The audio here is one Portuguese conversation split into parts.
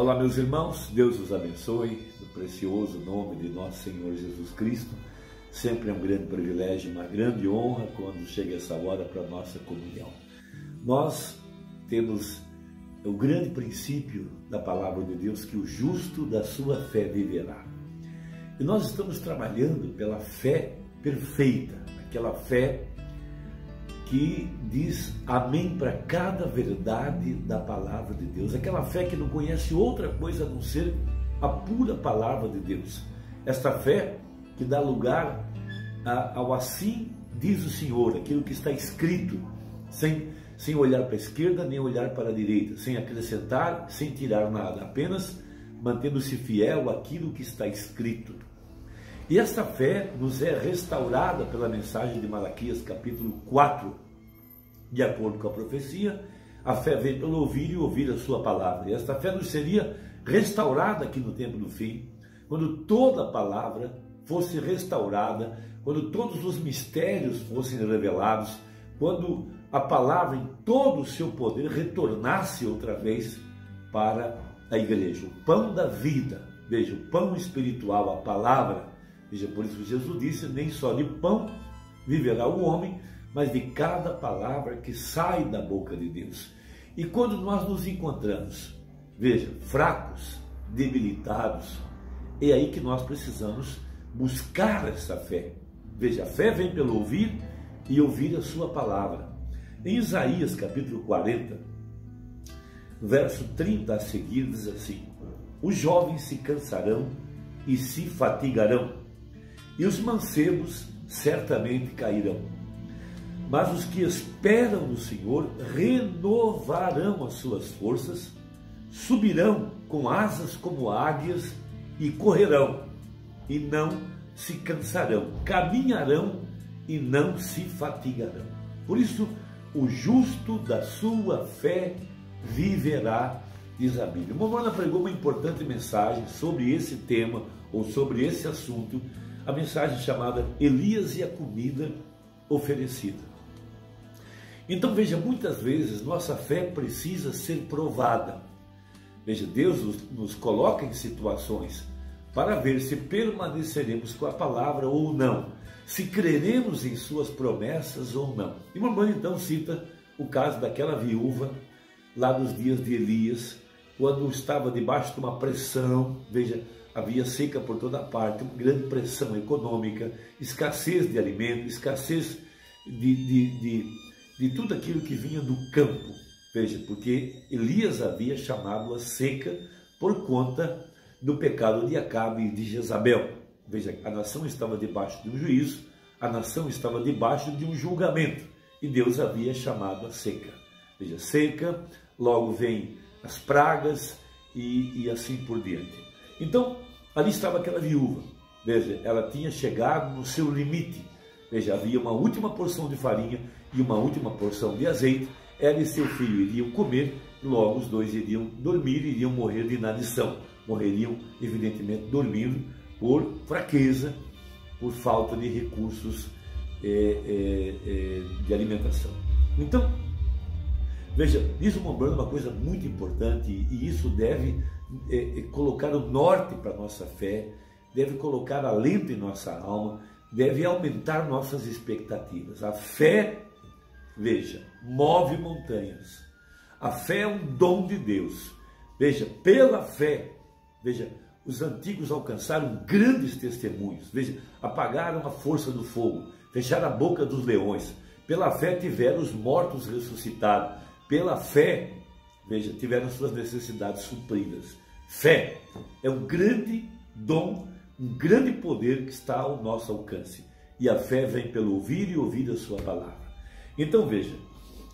Olá, meus irmãos, Deus os abençoe, no precioso nome de nosso Senhor Jesus Cristo. Sempre é um grande privilégio, uma grande honra quando chega essa hora para a nossa comunhão. Nós temos o grande princípio da palavra de Deus que o justo da sua fé viverá. E nós estamos trabalhando pela fé perfeita, aquela fé que diz amém para cada verdade da palavra de Deus, aquela fé que não conhece outra coisa a não ser a pura palavra de Deus. Esta fé que dá lugar ao assim diz o Senhor, aquilo que está escrito, sem, sem olhar para a esquerda nem olhar para a direita, sem acrescentar, sem tirar nada, apenas mantendo-se fiel àquilo que está escrito. E esta fé nos é restaurada pela mensagem de Malaquias, capítulo 4. De acordo com a profecia, a fé vem pelo ouvir e ouvir a sua palavra. E esta fé nos seria restaurada aqui no tempo do fim, quando toda a palavra fosse restaurada, quando todos os mistérios fossem revelados, quando a palavra em todo o seu poder retornasse outra vez para a igreja. O pão da vida, veja, o pão espiritual, a palavra Veja, por isso Jesus disse: nem só de pão viverá o homem, mas de cada palavra que sai da boca de Deus. E quando nós nos encontramos, veja, fracos, debilitados, é aí que nós precisamos buscar essa fé. Veja, a fé vem pelo ouvir e ouvir a sua palavra. Em Isaías capítulo 40, verso 30 a seguir, diz assim: Os jovens se cansarão e se fatigarão, e os mancebos certamente cairão. Mas os que esperam no Senhor renovarão as suas forças, subirão com asas como águias e correrão, e não se cansarão, caminharão e não se fatigarão. Por isso, o justo da sua fé viverá, diz a Bíblia. Momana pregou uma importante mensagem sobre esse tema ou sobre esse assunto a mensagem chamada Elias e a comida oferecida. Então veja, muitas vezes nossa fé precisa ser provada. Veja, Deus nos, coloca em situações para ver se permaneceremos com a palavra ou não, se creremos em suas promessas ou não. E irmã então cita o caso daquela viúva lá nos dias de Elias, quando estava debaixo de uma pressão, veja, havia seca por toda parte, uma grande pressão econômica, escassez de alimento, escassez de, de, de, de tudo aquilo que vinha do campo. Veja, porque Elias havia chamado a seca por conta do pecado de Acabe e de Jezabel. Veja, a nação estava debaixo de um juízo, a nação estava debaixo de um julgamento e Deus havia chamado a seca. Veja, seca, logo vem as pragas e, e assim por diante. Então, ali estava aquela viúva. Veja, ela tinha chegado no seu limite. Veja, havia uma última porção de farinha e uma última porção de azeite. Ela e seu filho iriam comer, logo os dois iriam dormir, iriam morrer de inanição. Morreriam, evidentemente, dormindo por fraqueza, por falta de recursos é, é, é, de alimentação. Então, veja, diz o Mombrano uma coisa muito importante e isso deve é, é, colocar o norte para a nossa fé, deve colocar alento em nossa alma, deve aumentar nossas expectativas. A fé, veja, move montanhas. A fé é um dom de Deus. Veja, pela fé, veja, os antigos alcançaram grandes testemunhos. Veja, apagaram a força do fogo, fecharam a boca dos leões. Pela fé tiveram os mortos ressuscitados. Pela fé Veja, tiveram suas necessidades supridas. Fé é um grande dom, um grande poder que está ao nosso alcance. E a fé vem pelo ouvir e ouvir a sua palavra. Então veja,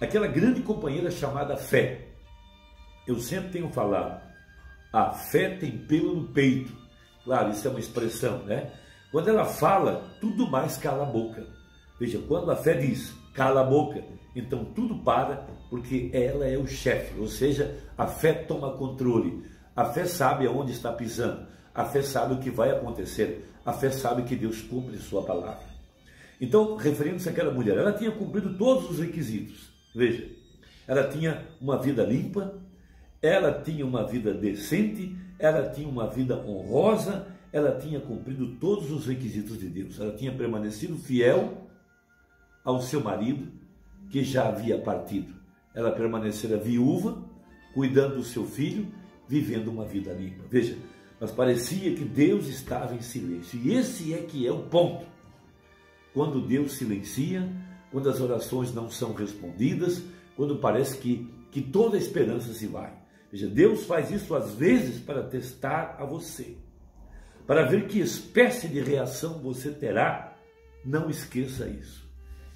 aquela grande companheira chamada fé. Eu sempre tenho falado, a fé tem pelo no peito. Claro, isso é uma expressão, né? Quando ela fala, tudo mais cala a boca. Veja, quando a fé diz, cala a boca, então tudo para, porque ela é o chefe, ou seja, a fé toma controle, a fé sabe aonde está pisando, a fé sabe o que vai acontecer, a fé sabe que Deus cumpre sua palavra. Então, referindo-se àquela mulher, ela tinha cumprido todos os requisitos. Veja, ela tinha uma vida limpa, ela tinha uma vida decente, ela tinha uma vida honrosa, ela tinha cumprido todos os requisitos de Deus, ela tinha permanecido fiel ao seu marido, que já havia partido. Ela permanecera viúva, cuidando do seu filho, vivendo uma vida limpa. Veja, mas parecia que Deus estava em silêncio. E esse é que é o ponto. Quando Deus silencia, quando as orações não são respondidas, quando parece que, que toda a esperança se vai. Veja, Deus faz isso às vezes para testar a você, para ver que espécie de reação você terá. Não esqueça isso.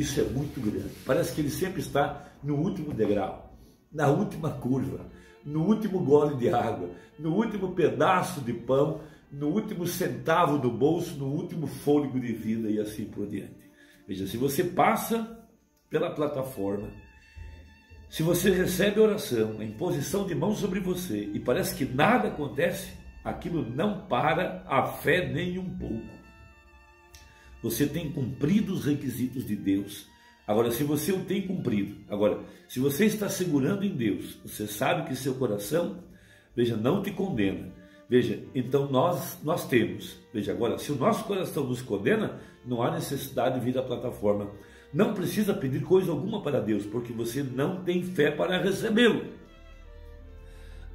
Isso é muito grande. Parece que ele sempre está no último degrau, na última curva, no último gole de água, no último pedaço de pão, no último centavo do bolso, no último fôlego de vida e assim por diante. Veja, se você passa pela plataforma, se você recebe oração, a imposição de mão sobre você e parece que nada acontece, aquilo não para a fé nem um pouco. Você tem cumprido os requisitos de Deus. Agora, se você o tem cumprido, agora, se você está segurando em Deus, você sabe que seu coração, veja, não te condena. Veja, então nós nós temos. Veja agora, se o nosso coração nos condena, não há necessidade de vir à plataforma. Não precisa pedir coisa alguma para Deus, porque você não tem fé para recebê-lo.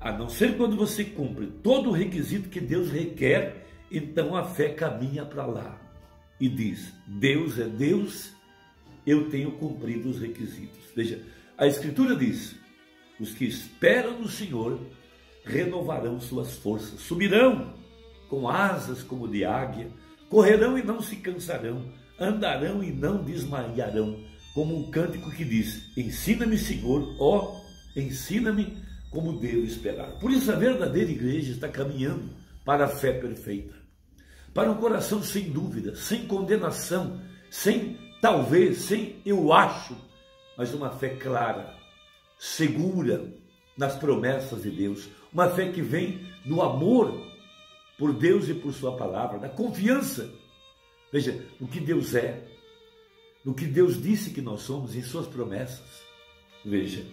A não ser quando você cumpre todo o requisito que Deus requer, então a fé caminha para lá e diz: Deus é Deus, eu tenho cumprido os requisitos. Veja, a Escritura diz: os que esperam no Senhor renovarão suas forças, subirão com asas como de águia, correrão e não se cansarão, andarão e não desmaiarão, como um cântico que diz: Ensina-me, Senhor, ó, ensina-me como devo esperar. Por isso a verdadeira igreja está caminhando para a fé perfeita para um coração sem dúvida, sem condenação, sem talvez, sem eu acho, mas uma fé clara, segura nas promessas de Deus, uma fé que vem do amor por Deus e por Sua palavra, da confiança, veja, no que Deus é, no que Deus disse que nós somos em Suas promessas. Veja,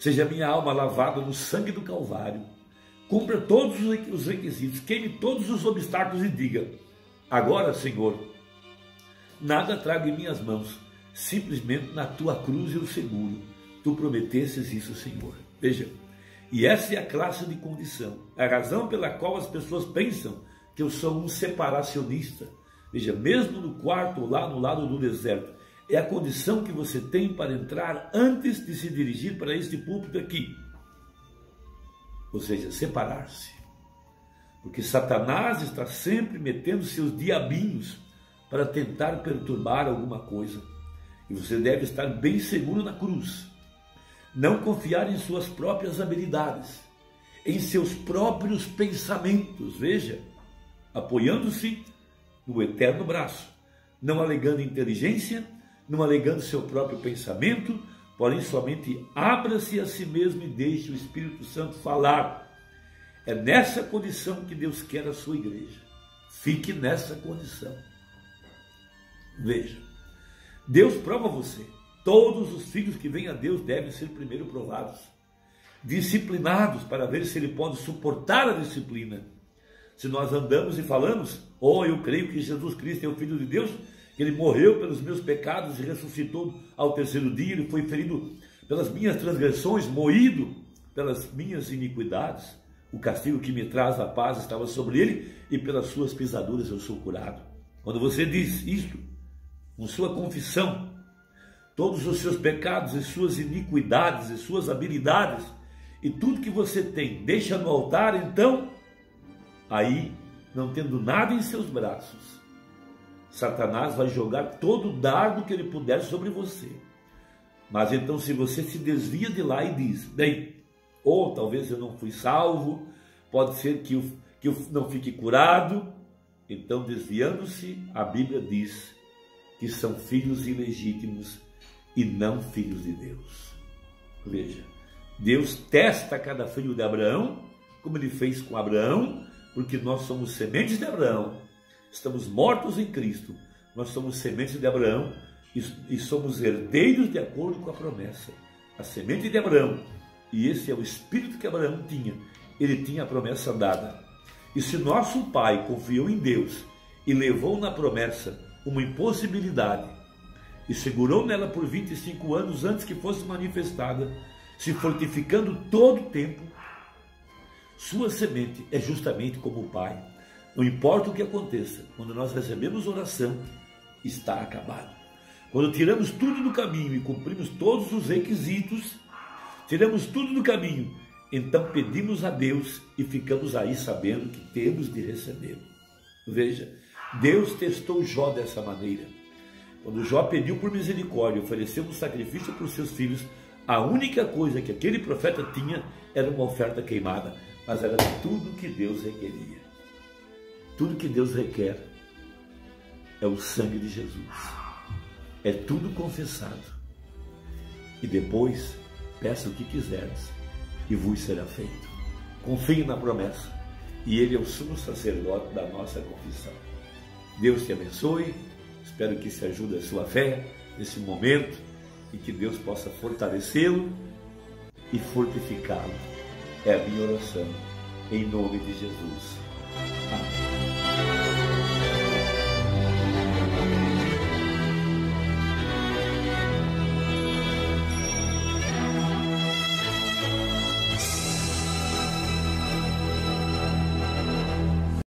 seja minha alma lavada no sangue do Calvário, cumpra todos os requisitos, queime todos os obstáculos e diga: Agora, Senhor, nada trago em minhas mãos, simplesmente na tua cruz eu seguro. Tu prometesses isso, Senhor. Veja, e essa é a classe de condição, a razão pela qual as pessoas pensam que eu sou um separacionista. Veja, mesmo no quarto lá no lado do deserto, é a condição que você tem para entrar antes de se dirigir para este púlpito aqui. Ou seja, separar-se. Porque Satanás está sempre metendo seus diabinhos para tentar perturbar alguma coisa. E você deve estar bem seguro na cruz. Não confiar em suas próprias habilidades, em seus próprios pensamentos. Veja, apoiando-se no eterno braço, não alegando inteligência, não alegando seu próprio pensamento, porém somente abra-se a si mesmo e deixe o Espírito Santo falar é nessa condição que Deus quer a sua igreja. Fique nessa condição. Veja, Deus prova você. Todos os filhos que vêm a Deus devem ser primeiro provados, disciplinados para ver se ele pode suportar a disciplina. Se nós andamos e falamos, oh, eu creio que Jesus Cristo é o Filho de Deus, que ele morreu pelos meus pecados e ressuscitou ao terceiro dia, ele foi ferido pelas minhas transgressões, moído pelas minhas iniquidades. O castigo que me traz a paz estava sobre ele e pelas suas pisaduras eu sou curado. Quando você diz isto, com sua confissão, todos os seus pecados e suas iniquidades e suas habilidades e tudo que você tem, deixa no altar, então, aí, não tendo nada em seus braços, Satanás vai jogar todo o dardo que ele puder sobre você. Mas então, se você se desvia de lá e diz: Bem, ou talvez eu não fui salvo, pode ser que eu, que eu não fique curado. Então, desviando-se, a Bíblia diz que são filhos ilegítimos e não filhos de Deus. Veja, Deus testa cada filho de Abraão, como ele fez com Abraão, porque nós somos sementes de Abraão, estamos mortos em Cristo, nós somos sementes de Abraão e, e somos herdeiros de acordo com a promessa. A semente de Abraão e esse é o espírito que Abraão tinha, ele tinha a promessa dada. E se nosso pai confiou em Deus e levou na promessa uma impossibilidade e segurou nela por 25 anos antes que fosse manifestada, se fortificando todo o tempo, sua semente é justamente como o pai. Não importa o que aconteça, quando nós recebemos oração, está acabado. Quando tiramos tudo do caminho e cumprimos todos os requisitos, tiramos tudo do caminho, então pedimos a Deus e ficamos aí sabendo que temos de receber. Veja, Deus testou Jó dessa maneira. Quando Jó pediu por misericórdia, ofereceu um sacrifício para os seus filhos, a única coisa que aquele profeta tinha era uma oferta queimada, mas era tudo que Deus requeria. Tudo que Deus requer é o sangue de Jesus é tudo confessado. E depois, peça o que quiseres, e vos será feito. Confie na promessa, e Ele é o sumo sacerdote da nossa confissão. Deus te abençoe, espero que se ajude a sua fé nesse momento e que Deus possa fortalecê-lo e fortificá-lo. É a minha oração, em nome de Jesus. Amém.